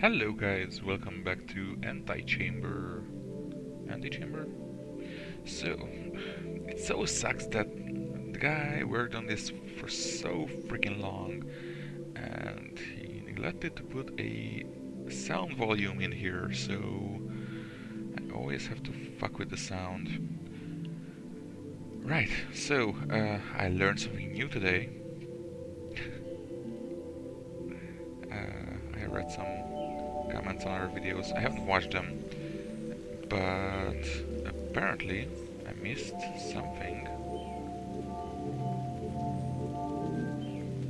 Hello guys, welcome back to Antichamber. Antichamber? So, it so sucks that the guy worked on this for so freaking long and he neglected to put a sound volume in here, so I always have to fuck with the sound. Right, so uh, I learned something new today. uh, I read some comments on our videos. I haven't watched them, but apparently I missed something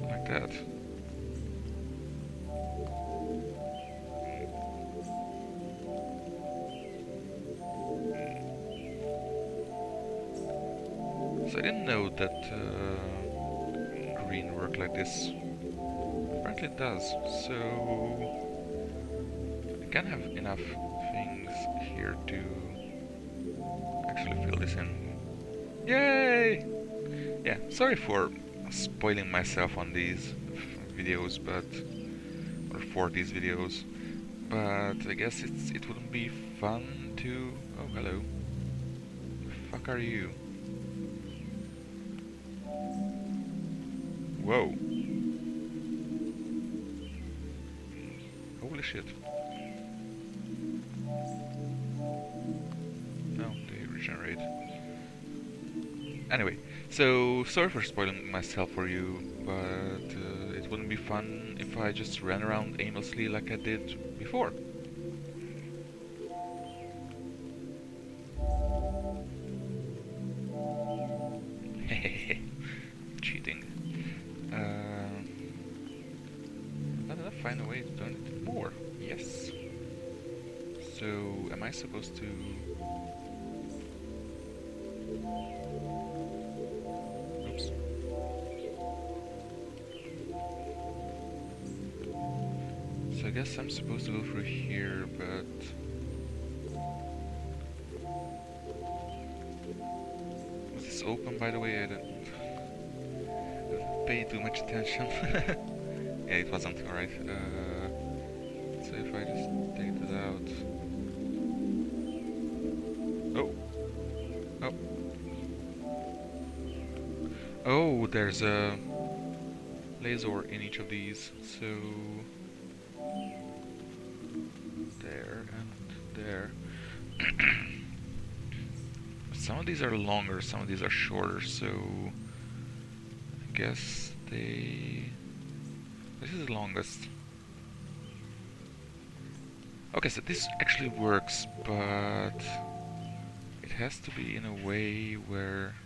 like that. So I didn't know that uh, green worked like this. Apparently it does. So can have enough things here to actually fill this in. Yay! Yeah, sorry for spoiling myself on these videos, but or for these videos, but I guess it's it wouldn't be fun to. Oh, hello. The fuck are you? Whoa. Holy shit. Anyway, so sorry for spoiling myself for you, but uh, it wouldn't be fun if I just ran around aimlessly like I did before. Attention. yeah, it wasn't, alright. Uh, so if I just take it out... Oh! Oh! Oh, there's a laser in each of these, so... There and there. some of these are longer, some of these are shorter, so... I guess they... Okay, so this actually works, but it has to be in a way where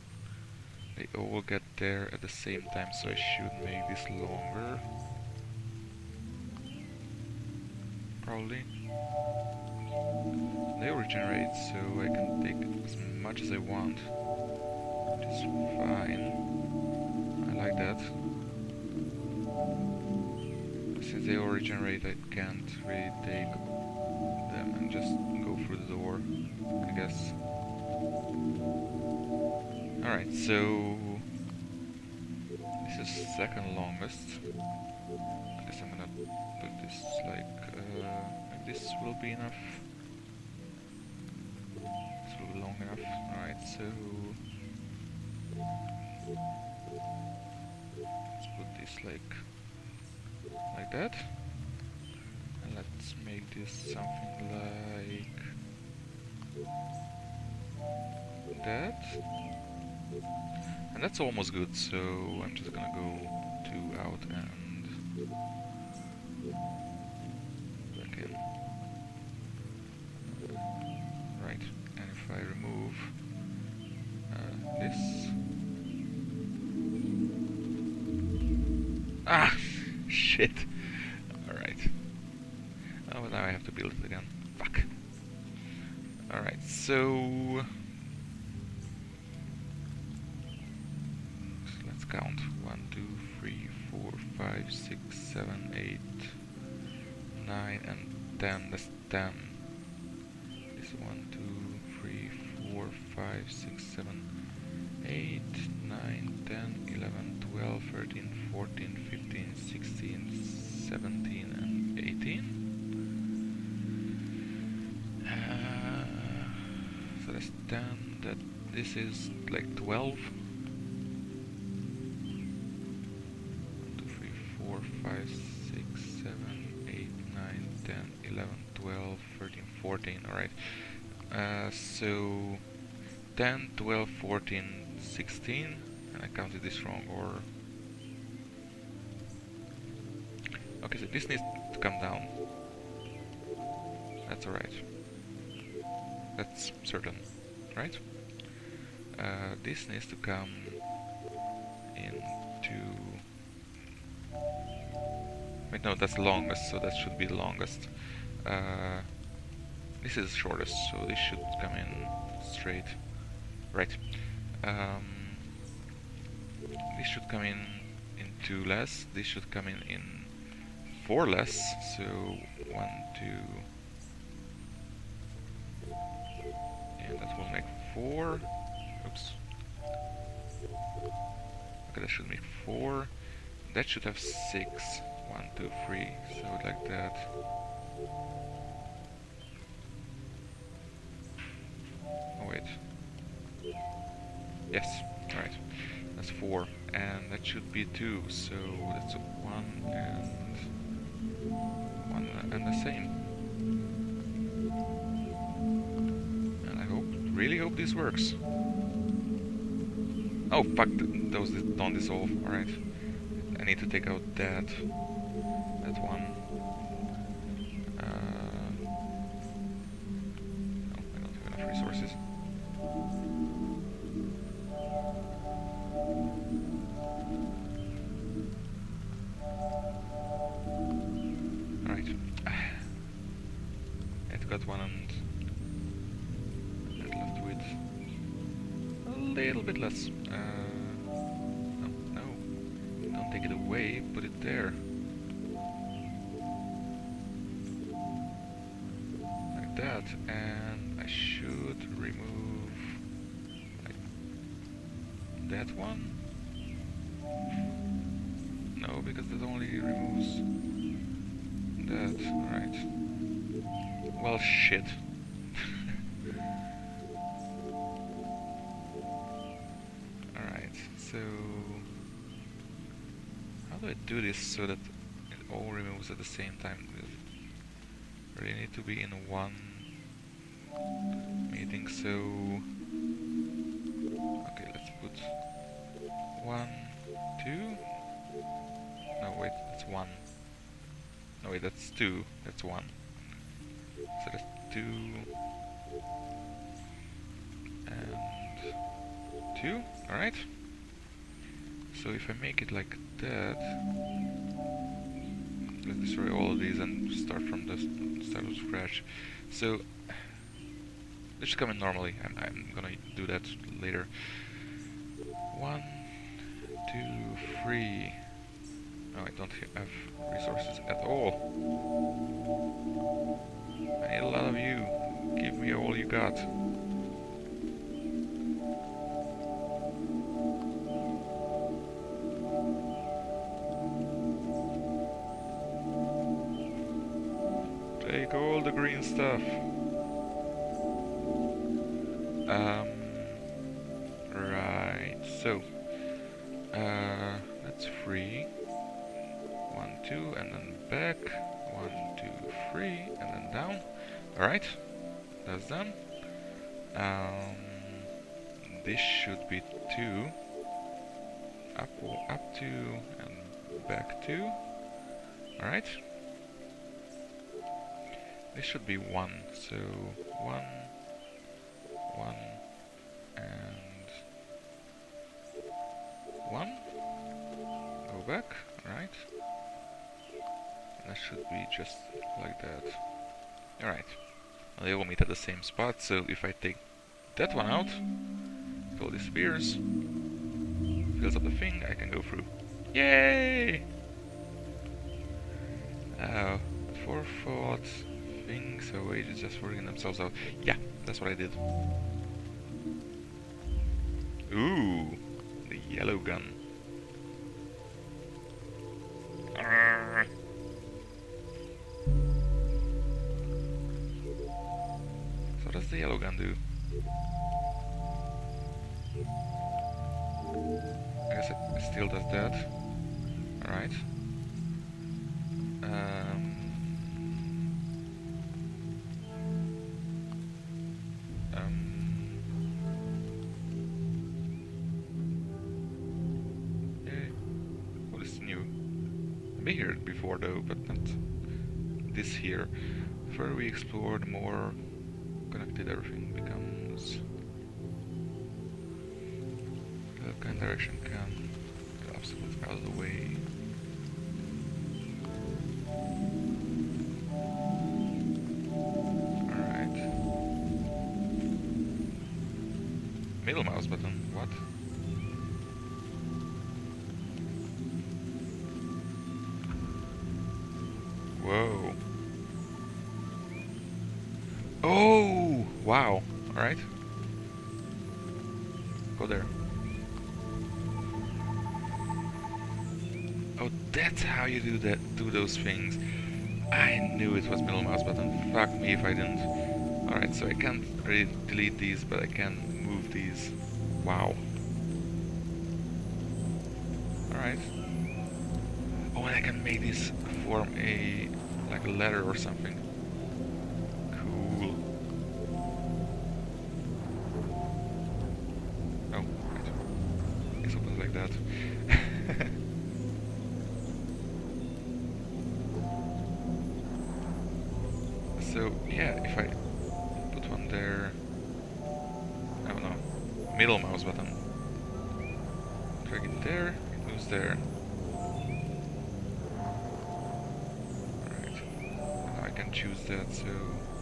they all get there at the same time, so I should make this longer. Probably. They regenerate, so I can take as much as I want, which is fine. I like that. Since they all regenerate, I can't really take just go through the door, I guess. Alright, so this is second longest. I guess I'm gonna put this like uh, this will be enough. This will be long enough. Alright, so let's put this like like that. Make this something like that. And that's almost good, so I'm just gonna go two out and now I have to build it again. Fuck. Alright, so... Let's count. 1, 2, 3, 4, 5, 6, 7, 8, 9, and 10. That's 10. This 1, 2, 3, 4, 5, 6, 7, 8, 9, 10, 11, 12, 13, 14, 15, 16, 17, and 18. That's 10, that this is like 12. 1, 2, 3, 4, 5, 6, 7, 8, 9, 10, 11, 12, 13, 14, alright. Uh, so 10, 12, 14, 16, and I counted this wrong, or... Okay, so this needs to come down. That's alright. That's certain, right? Uh, this needs to come into... Wait, no, that's longest, so that should be the longest. Uh, this is shortest, so this should come in straight. Right. Um, this should come in into less, this should come in in four less, so one, two, four. Oops. Okay, that should make four. That should have six. One, two, three. So like that. Oh wait. Yes, alright. That's four. And that should be two, so that's one and one and the same. Really hope this works. Oh fuck, those don't dissolve, alright. I need to take out that, that one. That, right. Well, shit. Alright, so... How do I do this so that it all removes at the same time? Really need to be in one meeting, so... Okay, let's put one, two... No, wait, that's one. No, wait, that's two. That's one. So that's two. And two. Alright. So if I make it like that, let's destroy all of these and start from the start of scratch. So let's just come in normally. I'm, I'm gonna do that later. One, two, three. I don't have resources at all. I need a lot of you. Give me all you got. Take all the green stuff. Three, and then down. Alright, that's done. Um, this should be two. Up, up two, and back two. Alright. This should be one, so one, one, and one. Go back, alright. That should be just like that. Alright. They all meet at the same spot, so if I take that one out, it all disappears, fills up the thing, I can go through. Yay! Uh, forethought thing, so agents just working themselves out. Yeah, that's what I did. Ooh, the yellow gun. The yellow gun do? I guess it still does that. Alright. Um, um, yay. What is new? I've been here before though, but not this here. Further we explored more connected everything becomes. the kind direction can obstacles out of the way. You do that. Do those things. I knew it was middle mouse button. Fuck me if I didn't. Alright, so I can't really delete these, but I can move these. Wow. Alright. Oh, and I can make this form a like a letter or something. Choose that, so...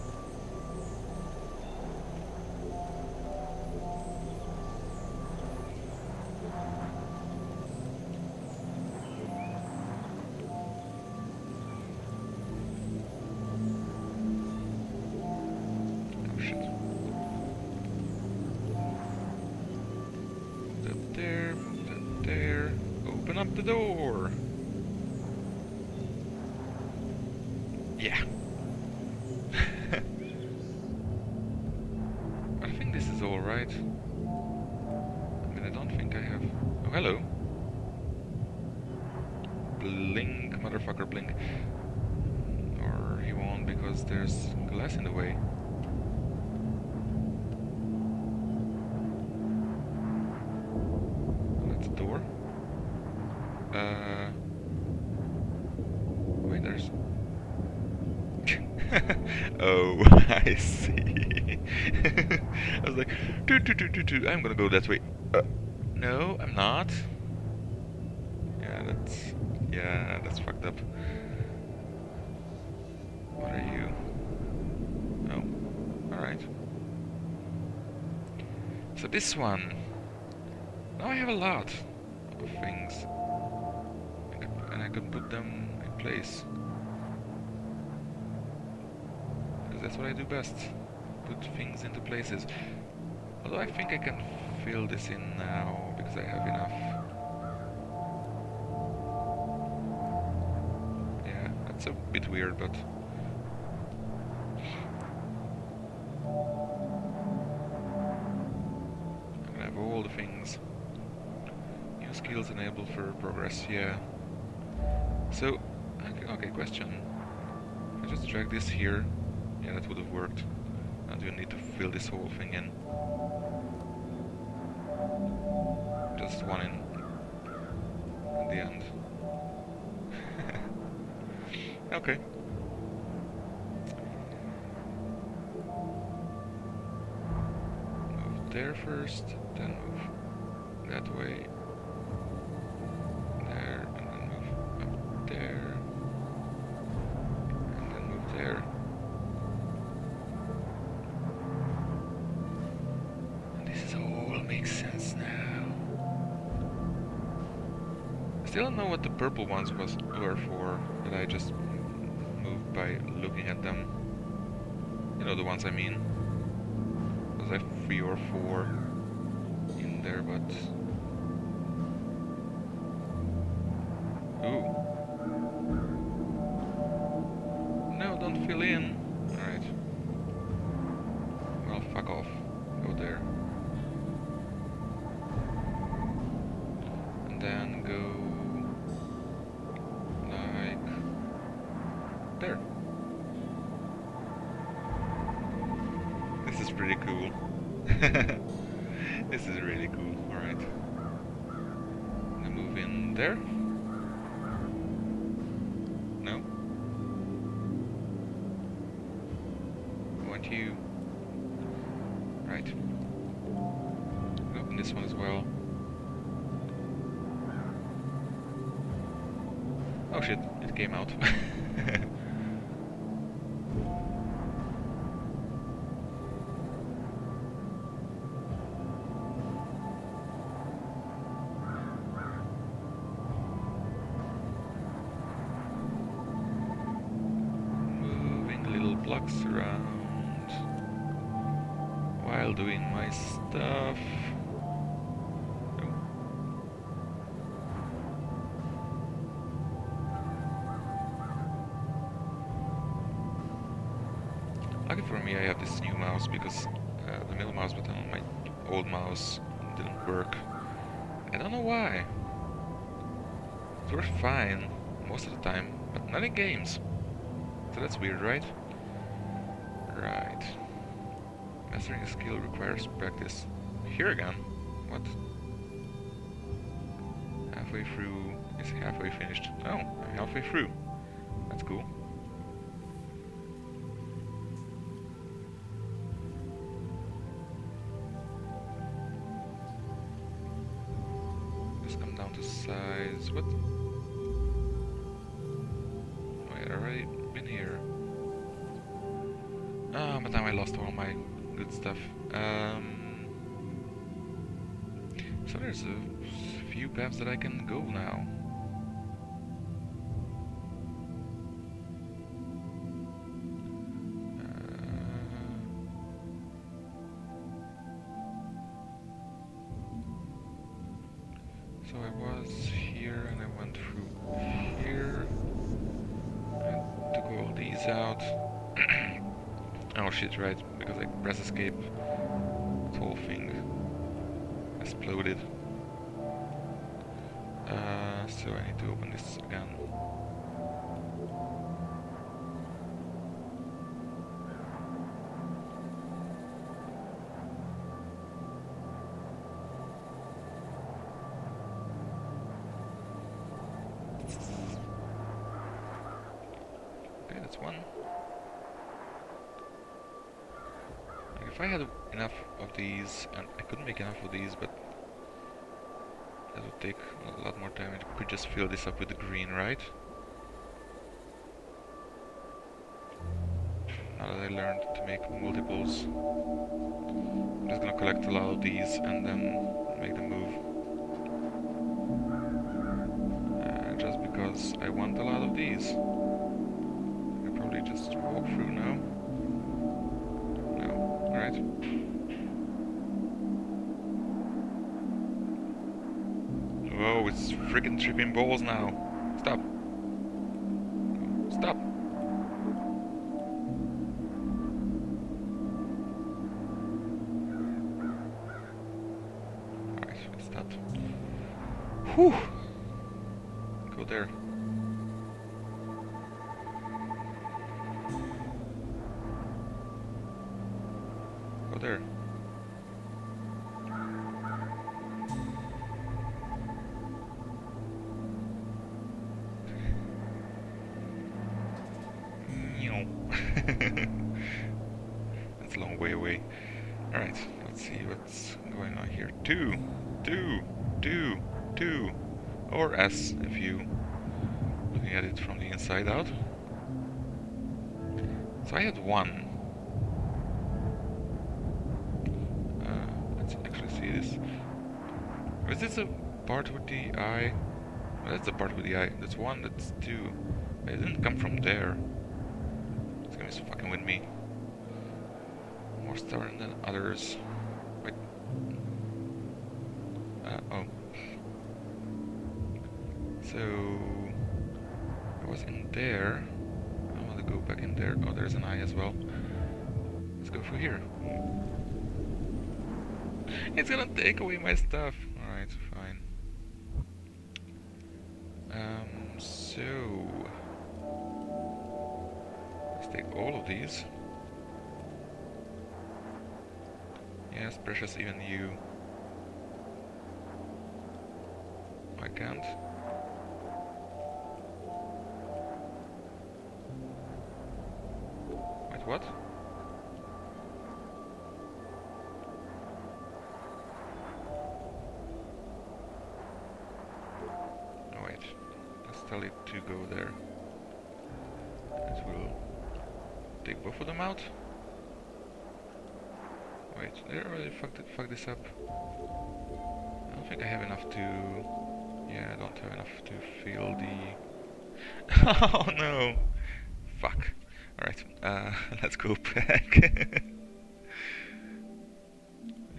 doo, doo. I'm gonna go that way. Uh, no, I'm not. Yeah, that's yeah, that's fucked up. What are you? Oh, all right. So this one. Now I have a lot of things, I can, and I can put them in place. Because that's what I do best. Put things into places. Although I think I can fill this in now because I have enough. Yeah, that's a bit weird, but... I'm have all the things. New skills enabled for progress, yeah. So, okay, question. I just drag this here, yeah, that would have worked. And you need to fill this whole thing in. Just one in at the end. okay. Move there first, then move that way. Still don't know what the purple ones was were for, that I just moved by looking at them. You know the ones I mean. Was I three or four in there, but ooh. No, don't fill in. Alright. Well, fuck off. go there. Came out. fine most of the time, but not in games. So that's weird, right? Right. Mastering a skill requires practice. Here again? What? Halfway through. Is halfway finished? Oh, I'm halfway through. That's cool. Good stuff. Um, so there's a few paths that I can go now. Okay, that's one. Like if I had enough of these, and I couldn't make enough of these, but that would take a lot more time. I could just fill this up with the green, right? Now that I learned to make multiples, I'm just gonna collect a lot of these and then make them move. Uh, just because I want a lot of these. I probably just walk through now. No, alright. It's freaking tripping balls now. Stop. Inside out. So I had one. Uh, let's actually see this. Is this a part with the eye? Oh, that's the part with the eye. That's one, that's two. It didn't come from there. It's gonna be fucking with me. More stubborn than others. There. I want to go back in there. Oh, there's an eye as well. Let's go through here. it's gonna take away my stuff. Alright, fine. Um, so... Let's take all of these. Yes, precious, even you. I can't. It to go there. It will take both of them out. Wait, did I already fuck, it, fuck this up? I don't think I have enough to... Yeah, I don't have enough to fill the... oh no! Fuck. Alright, uh, let's go back.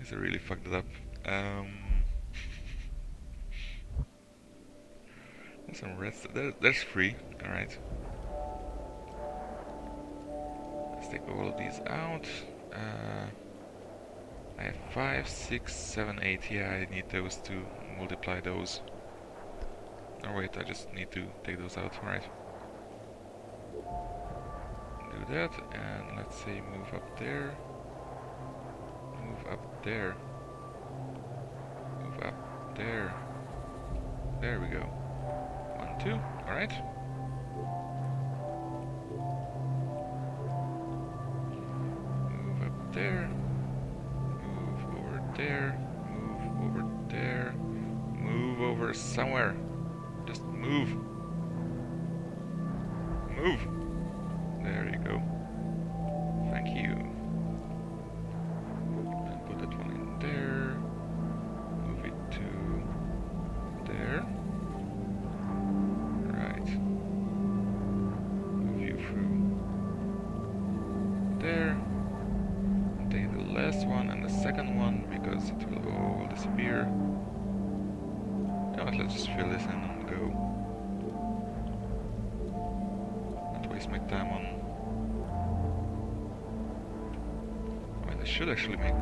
This really fucked it up. Um, there's some reds. There, there's three. Alright. Let's take all of these out. Uh, I have five, six, seven, eight. Yeah, I need those to multiply those. Oh wait, I just need to take those out. Alright. Do that, and let's say move up there. Move up there. Move up there. There we go. One, two. Alright. Move up there Move over there, move over there, move over somewhere. Just move. Move. Waste my time on... I mean, I should actually make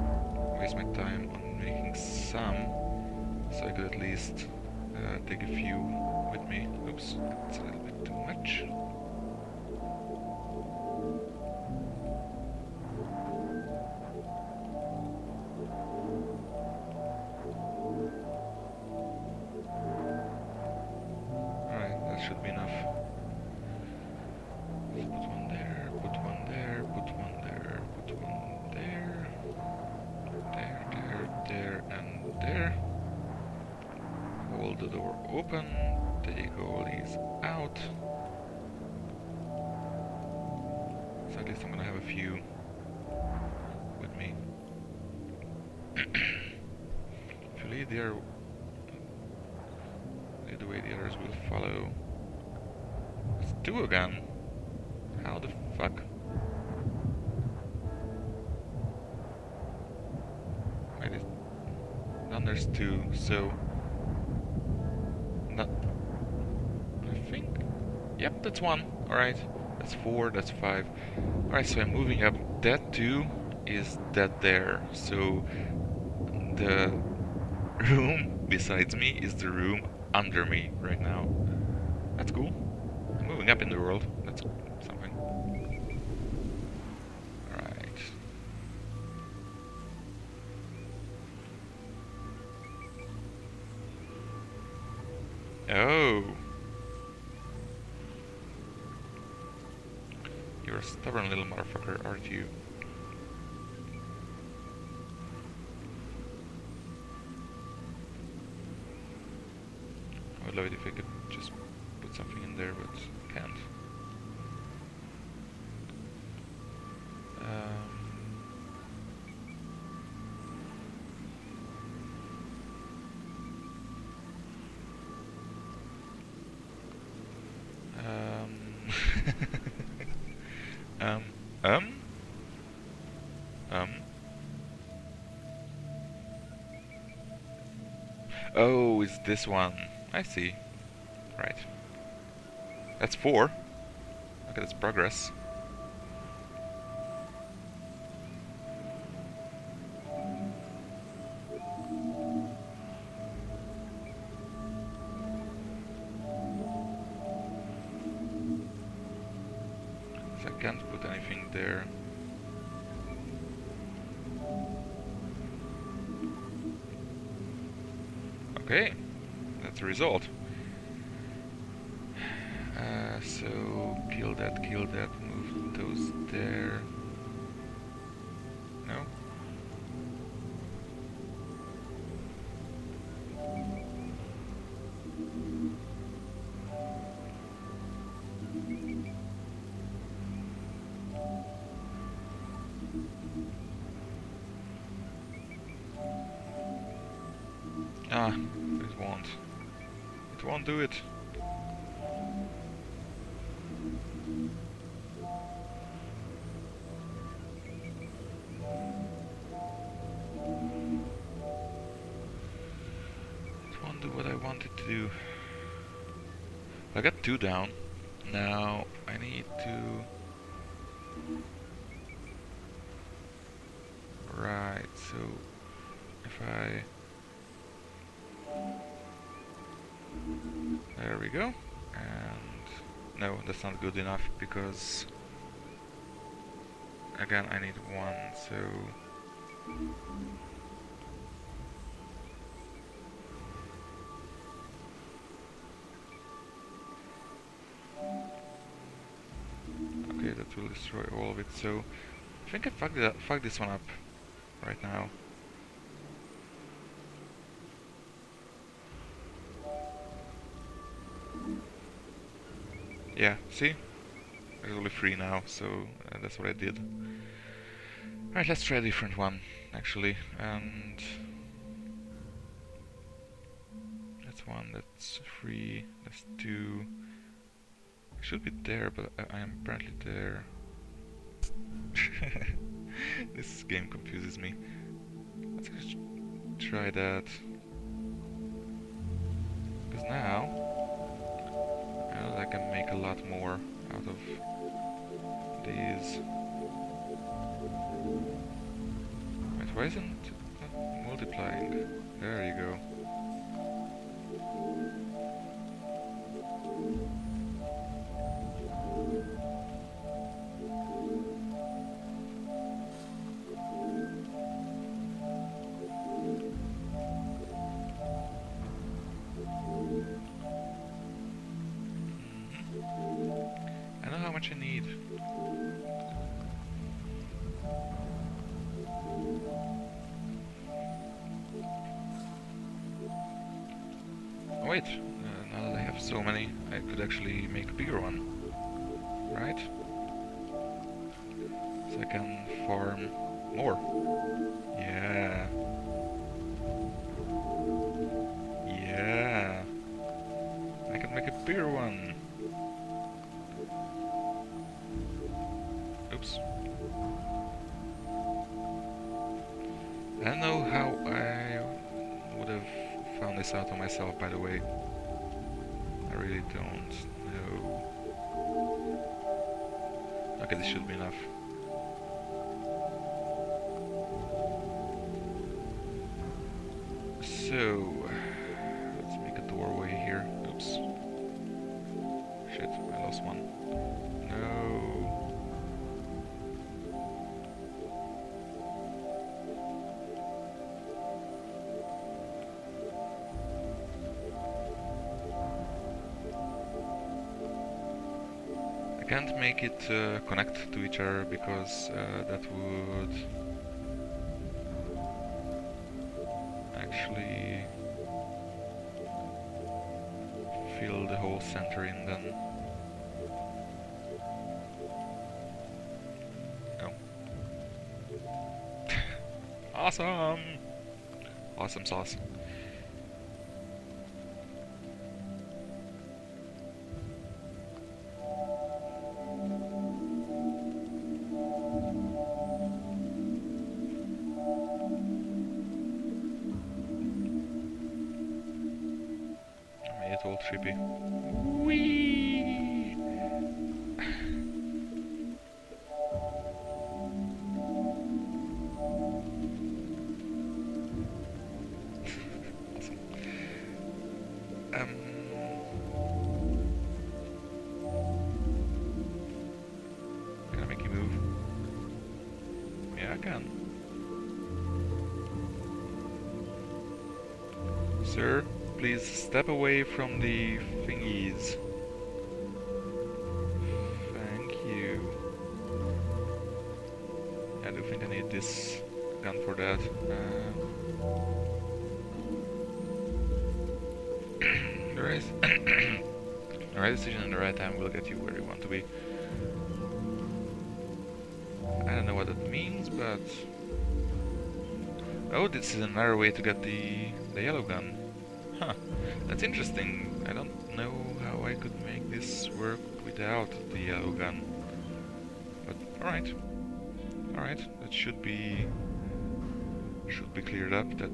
waste my time on making some, so I could at least uh, take a few with me. Oops, it's a little bit too much. Four, that's five. Alright, so I'm moving up. That two is that there. So... The room besides me is the room under me right now. That's cool. I'm moving up in the world. That's something. Stubborn little motherfucker, aren't you? I would love it if I could just put something in there, but can't. This one. I see. Right. That's four. Look at this progress. Result. Uh, so kill that, kill that, move those there. Do it. It won't what I wanted to do. I got two down. Now that's not good enough because again I need one, so Okay, that will destroy all of it, so I think I fucked, fucked this one up right now. Yeah, see? There's only three now, so uh, that's what I did. Alright, let's try a different one, actually. And... That's one, that's three, that's two... Should be there, but I, I am apparently there. this game confuses me. Let's try that. Because now... Can make a lot more out of these. Wait, why isn't it uh, multiplying? There you go. I don't know how I would have found this out on myself, by the way. I really don't know. Okay, this should be enough. So, make it uh, connect to each other because uh, that would actually fill the whole center in then. No. awesome! Awesome sauce. Step away from the thingies. Thank you. I do think I need this gun for that. Uh, the right, the right decision and the right time will get you where you want to be. I don't know what that means, but... Oh, this is another way to get the, the yellow gun. Huh, that's interesting. I don't know how I could make this work without the yellow gun. But, alright. Alright, that should be... should be cleared up, that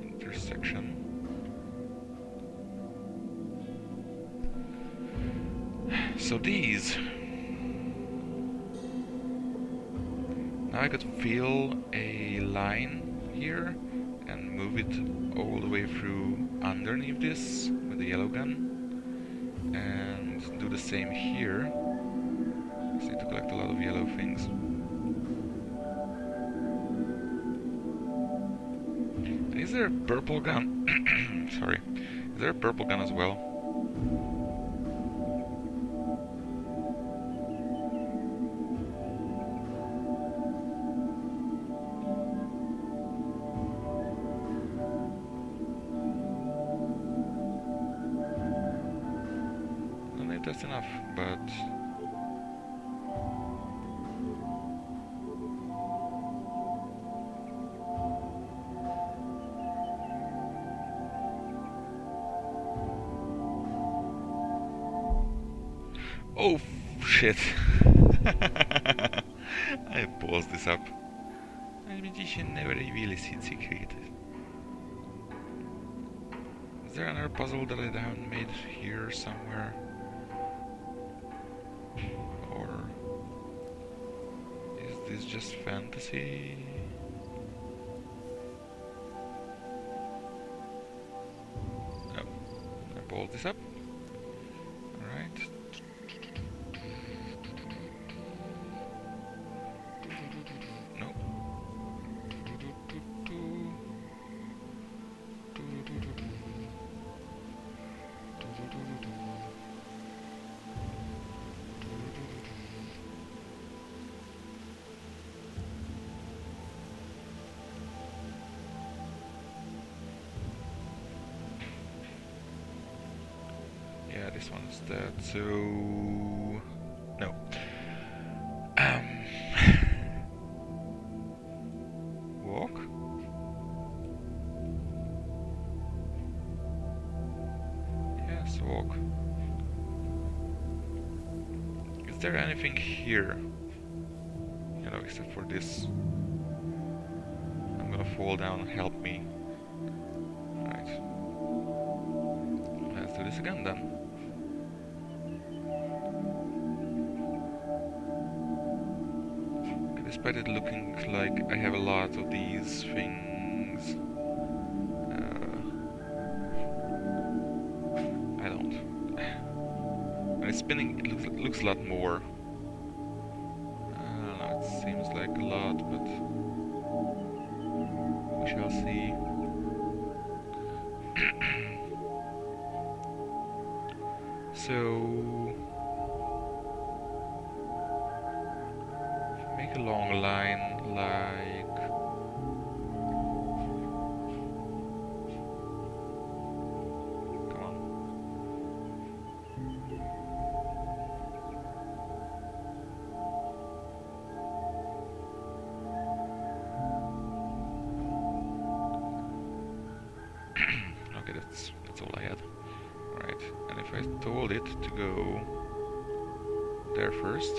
intersection. So these... Now I could feel a line here move it all the way through underneath this with the yellow gun and do the same here. Just need to collect a lot of yellow things. Is there a purple gun? Sorry. Is there a purple gun as well? Here somewhere? Or is this just fantasy. Oh, I pulled this up. This one's dead, so... No. Um... Walk? Yes, walk. Is there anything here? You know, except for this. I'm gonna fall down, help me. Right. Let's do this again then. Despite it looking like I have a lot of these things, uh, I don't. When it's spinning, it looks, looks a lot more. To go there first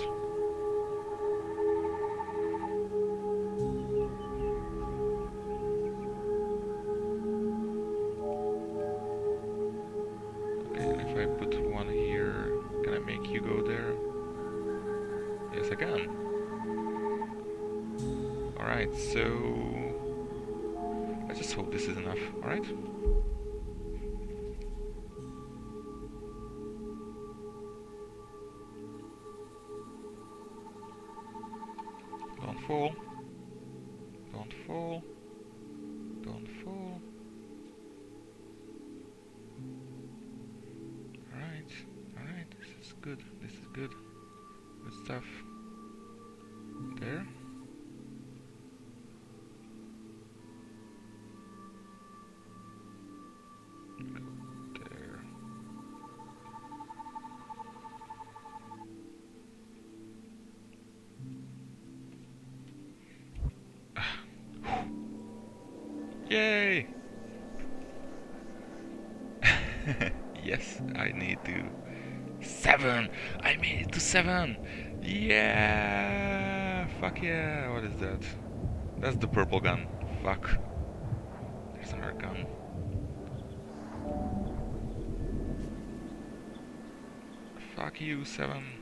I need to. Seven! I made it to seven! Yeah! Fuck yeah! What is that? That's the purple gun. Fuck. There's another gun. Fuck you, seven.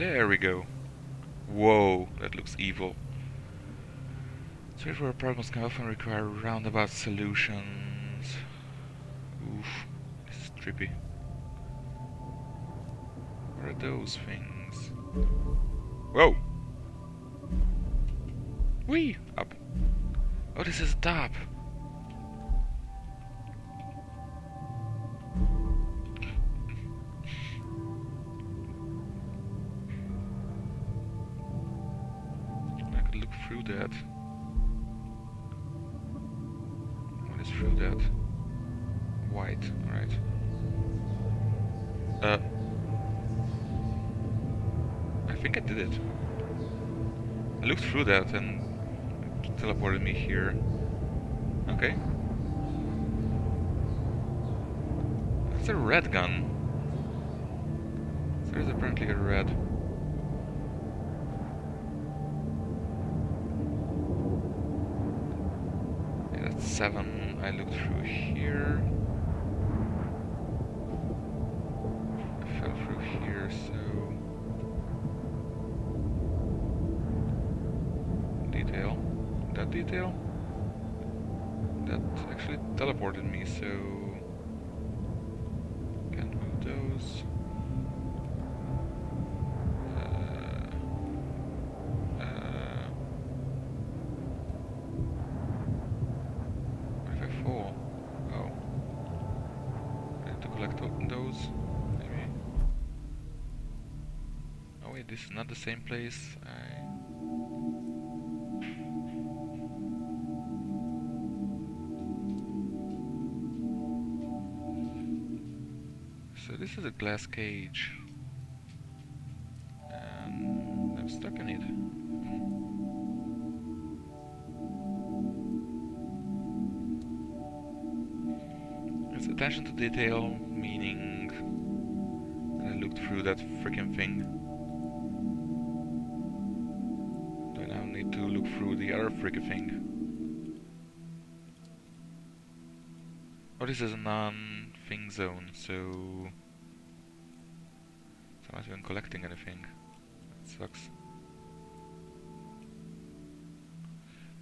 There we go. Whoa, that looks evil. Straightforward problems can often require roundabout solutions. Oof, this is trippy. What are those things? Whoa! Whee! Up. Oh, this is a top. Apparently red. That's seven. I look through here. Fell through here, so. Detail. That detail? That actually teleported me, so. This is not the same place. I... So this is a glass cage. And I'm stuck in it. It's attention to detail, meaning that I looked through that freaking thing. Through the other freaking thing? Oh, this is a non-thing zone, so... so I'm not even collecting anything. That sucks.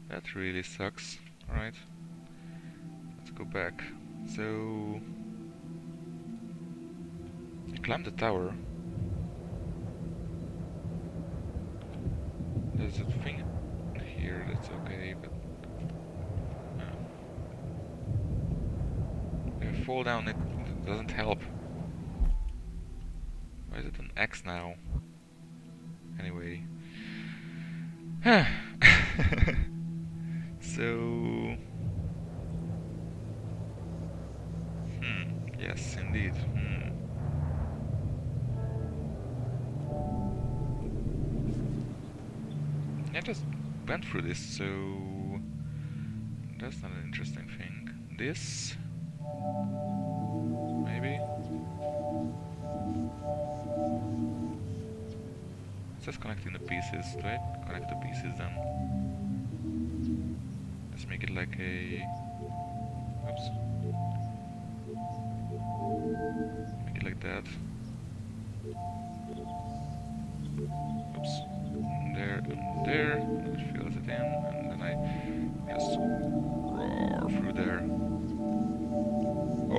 That really sucks. Alright. Let's go back. So... I climbed the tower. There's a thing it's okay, but... No. If I fall down, it, doesn't help. Why is it an X now? Anyway. so... Hmm, yes, indeed. Hmm. just went through this, so that's not an interesting thing. This maybe It's just connecting the pieces. Do I connect the pieces then? Let's make it like a oops. Make it like that.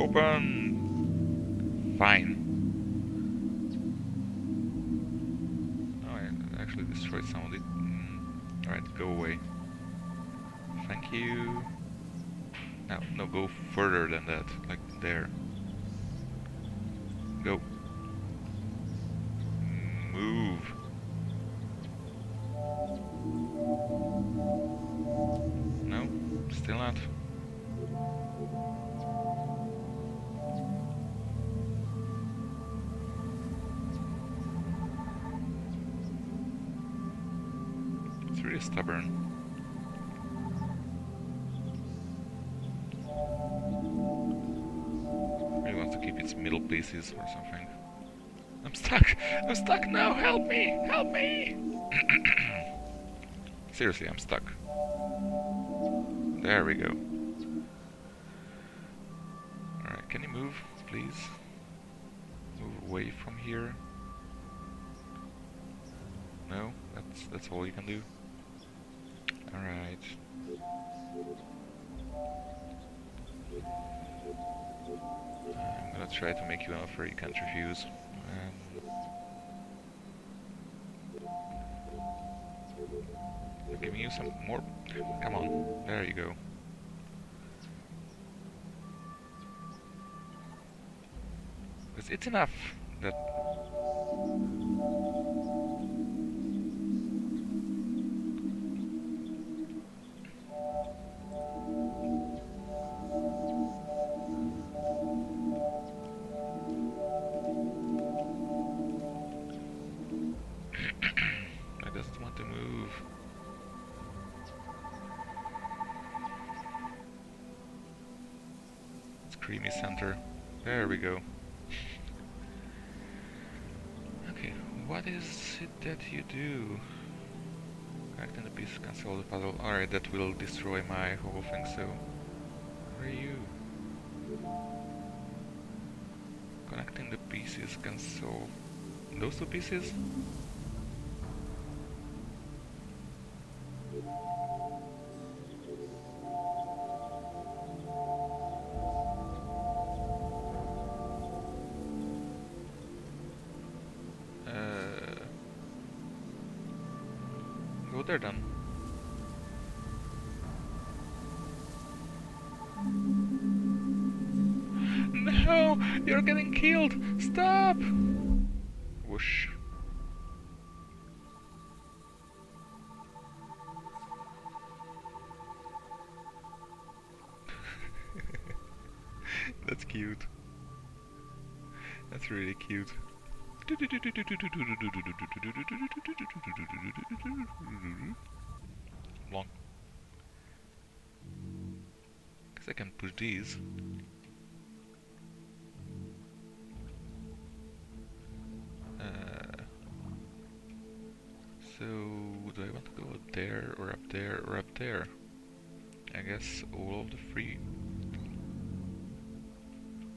Open! Fine. Oh, I actually destroyed some of it. Mm. Alright, go away. Thank you. No, no, go further than that. Like there. Really wants to keep its middle pieces or something. I'm stuck! I'm stuck now! Help me! Help me! Seriously, I'm stuck. There we go. Alright, can you move, please? Move away from here. No? That's that's all you can do? Alright. I'm gonna try to make you an offer you can't refuse. Um, I'm giving you some more. Come on, there you go. Because it's enough that. Solve the puzzle. Alright, that will destroy my whole thing, so... Where are you? Connecting the pieces can solve... Those two pieces? Getting killed. Stop. Whoosh. That's cute. That's really cute. Long. Guess I can push these. All of the three.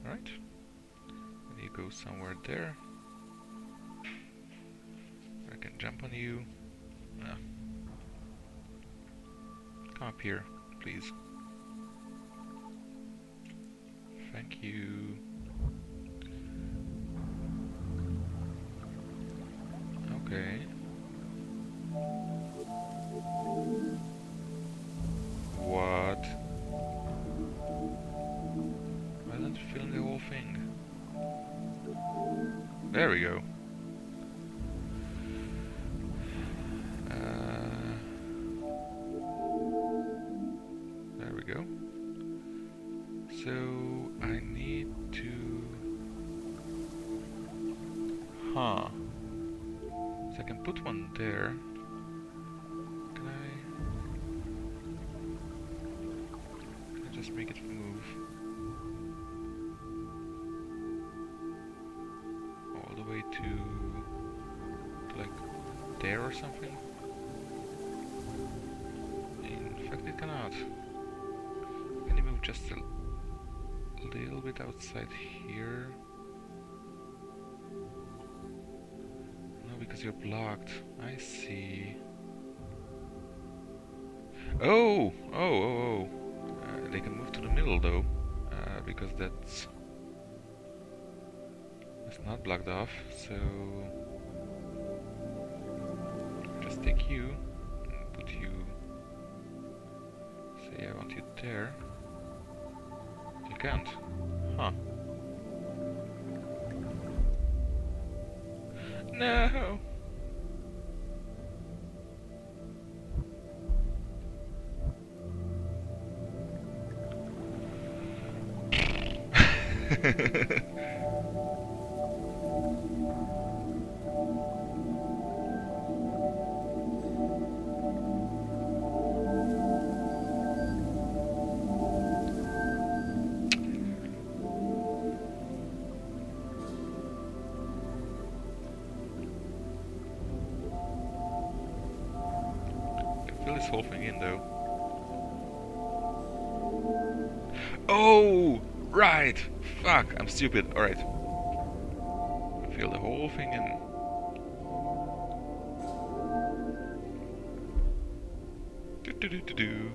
Right? And you go somewhere there. I can jump on you. No. Come up here, please. Thank you. There we go. Something. In fact, it cannot. Can you move just a little bit outside here? No, because you're blocked. I see. Oh! Oh, oh, oh. Uh, they can move to the middle though, uh, because that's... It's not blocked off, so... take you, and put you... Say I want you there. You can't. Huh. No! whole thing in though. Oh! Right! Fuck, I'm stupid. Alright. Fill the whole thing in. Do do do do do.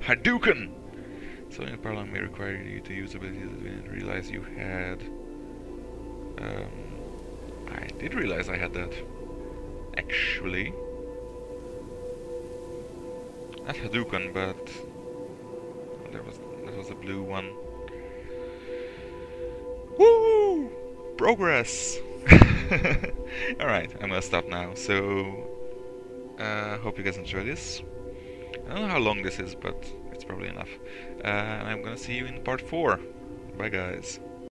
Hadouken! So in Parliament may require you to use abilities that you didn't realize you had. Um, I did realize I had that. Actually. Not Hadouken, but there was that was a blue one. Woo! Progress! Alright, I'm gonna stop now. So, uh, hope you guys enjoy this. I don't know how long this is, but it's probably enough. Uh, I'm gonna see you in part 4. Bye guys.